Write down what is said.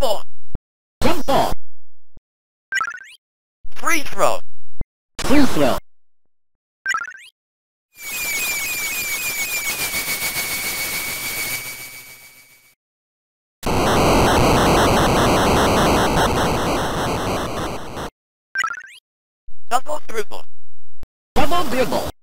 ball. Jump ball. Free throw. Free throw. Double dribble. Double dribble.